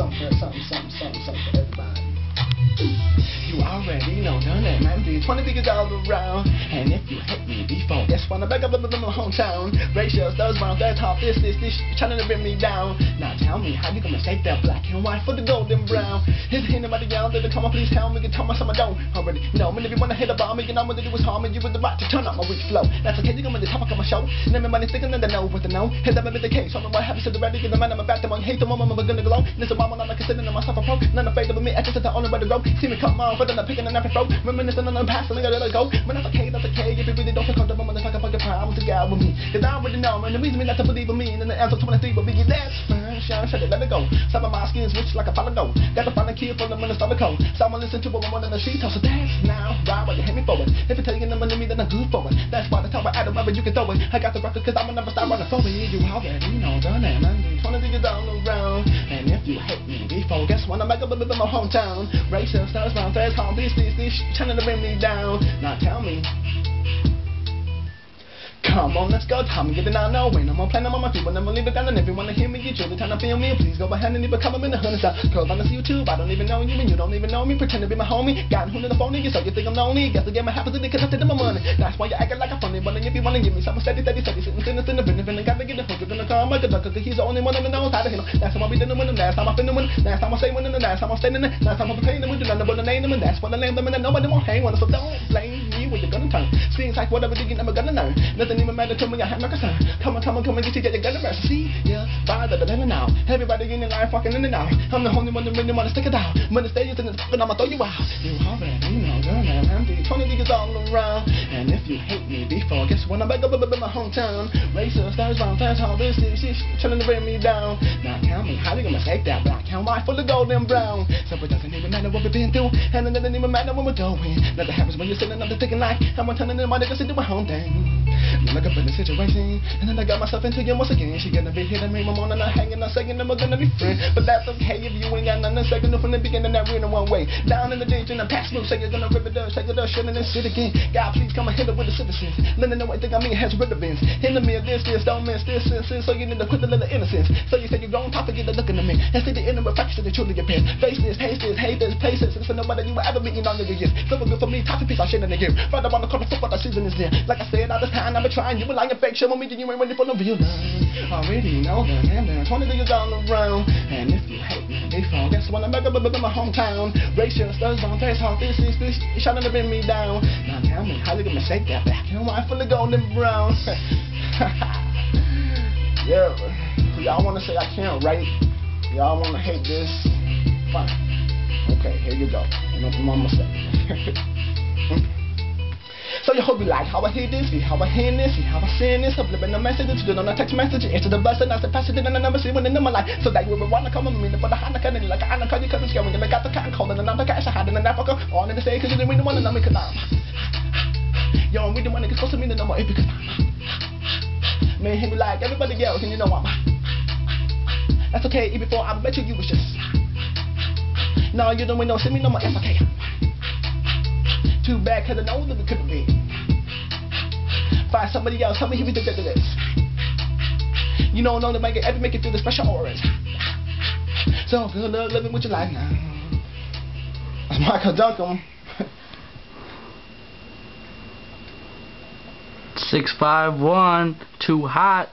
something, something, something, something, something for everybody. You already know, done that, man. The 20 figures all around. And if you hate me before, guess what? I'm back up in my hometown. Ratios, those round, that's how this, this, this, trying to bring me down. Tell me, how you gonna mistake that black and white for the golden brown? Is anybody there to come on, please tell me, can tell me something I don't already know. And if you wanna hit about me, you know what to do is harm me. You with the right to turn up my weak flow. That's okay, you're gonna be the topic of my show. And everybody thinking that they know what to know. Has that been the case? Me what happens to the ready, give the man, I'm about to hate the moment, I'm gonna glow. And it's a mama, I'm not considering myself a pro. None afraid of me, I just the only way to grow. See me come on, but then I'm picking an every throat. Reminiscing on the past, and I gotta let it go. But that's okay, that's okay. If you really don't feel comfortable, motherfucker, fuck your problem to God with me. Cause I already know, and the reason me not to believe in me, and the answer 23 will be Shine, shut it, let it go. Some of my skin switch like a go. Got to find a kid the minister of the code. Someone listen to what I'm on the sheet, so dance now. Ride while you hit me forward. If you tell you nothing to me, then I'm good for it. That's why the top of Adam, wherever you can throw it. I got the record, cause I'ma never stop running for it. You already know, done it, man. 20 niggas all around. And if you hate me before, guess what? I'm back up in my hometown. Racist, stars, round, fast, home, this, this, this, trying to bring me down. Now tell me. Come on, let's go. Time to get it now. When I'm on plan, I'm on my feet. When I'm leave it down, and you wanna hear me, you truly trying to feel me. Please go behind and leave a comment in the hundred style. Girls on this YouTube, I don't even know you, and you don't even know me. Pretend to be my homie. Got who in the phone, you so you think I'm lonely. Guess the game I happen to because I did my money. That's why you acting like a funny, but if you wanna give me something steady, steady, steady, sitting, sitting, sitting, sitting, sitting, gotta get the hook, gonna call my conductor, cause he's the only one that knows how to hit him. Last time I be doing winning, last time I finna win, last time I say winning, last time I'm standing last time I'm playing them, we do nothing but the name them, and that's what I name them, and nobody won't hang on, so don't blame Like whatever you never gonna learn. Nothing even matter to me, I have no concern. Come on, come on, come on, get you, get your gun and mercy. See, yeah, father, the living now. Everybody in your life walking in and out. I'm the only one that really wanna stick it out. When the stage in the and I'ma throw you out. You already know, girl, man, I'm the 20 niggas all around. And if you hate me before, guess what? I'm back up, up, up in my hometown. Racist, stars, round, fast, all this, this, this, trying to bring me down. Now tell me, how you gonna mistake that black and white for the golden brown? So it doesn't even matter what we've been through, and it doesn't even matter what we're doing. Nothing happens when you're sitting up there thinking like, I'm turning in my niggas to do my own thing. Look up in the situation, and then I got myself into you once again. She gonna be hitting me, my mom and I hanging, I'm saying, and we're gonna be friends. But that's okay if you ain't got nothing second from the beginning, that we're in one way. Down in the ditch, and the past move, say you're gonna rip it up, shake it up, shit, and then sit again. God, please come and hit it with the citizens. Let them know what think I mean has relevance. In the mirror, this, this, don't miss this, this, this, so you need to quit the little innocence. So you say you're grown, top to get the looking at me. And see the inner reflection that truly your pants. Face this, taste this, hate for nobody you will ever meet in all your years. So good for me, top to piece, I shit in the game. Right around the corner, fuck what the season is there. Like I said, all this time I've been trying, you were lying fake, showing me you ain't ready for no real love. Already know that, and then 20 niggas all around. And if you hate me before, guess what? I'm back up in my hometown. Racial studs on face, how this is this, trying to bring me down. Now tell me, how you gonna shake that black and white full of golden brown? yeah, y'all wanna say I can't write? Y'all wanna hate this? Fine. Okay, here you go. You mama said. So you hope you like how I hear this, see how I hear this, see how I send this, uplifting the message that you on a text message, into the bus and I said faster than I never see one in my life. So that you would wanna come with me, but the hand I can like I you cause it's going, and I got the cotton cold and I'm the cash I had in Africa, on in the state cause you didn't really wanna know me cause I'm Yo, I'm really wanna get close to me no more eh, because I'm Man, he be like everybody else and you know I'm That's okay, even before I met you, you was just No, you don't know, see me no more, okay. Too bad, cause I know that it could've been. Find somebody else, me who we did this. You don't know that it ever make it through the special auras. So good luck living what you like now. That's Michael Duncombe. Six five one, too hot.